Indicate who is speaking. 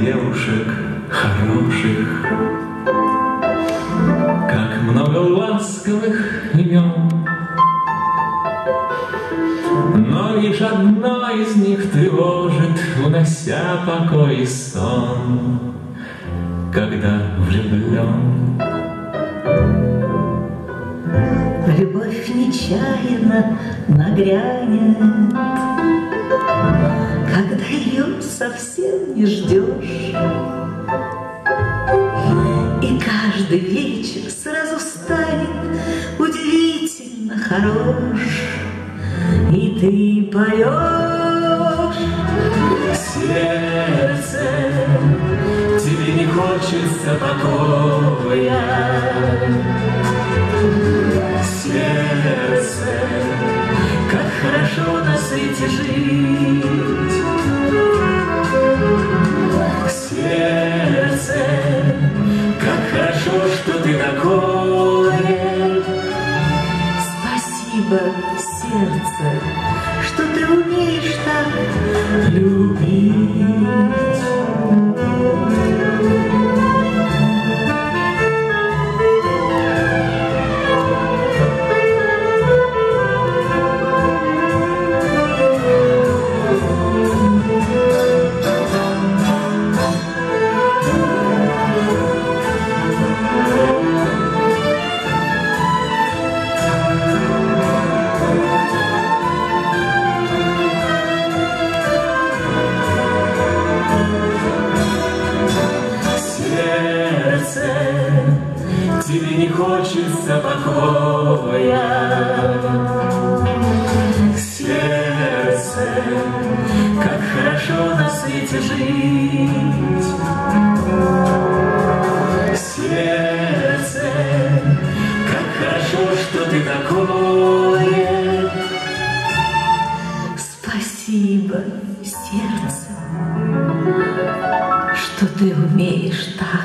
Speaker 1: девушек хороших. Как много ласковых имен, Но лишь одно из них тревожит, Унося покой и сон, Когда влюблен.
Speaker 2: Любовь нечаянно нагрянет, не ждешь. И каждый вечер сразу станет удивительно хорош, И ты поешь
Speaker 1: Сердце, тебе не хочется покоя. Сердце,
Speaker 2: Как хорошо на свете жить.
Speaker 1: Сердце, что ты
Speaker 2: умеешь так
Speaker 1: Любить. Тебе не хочется покоя. Сердце, как хорошо на свете жить. Сердце, как хорошо, что ты такое.
Speaker 2: Спасибо, сердце, что ты умеешь так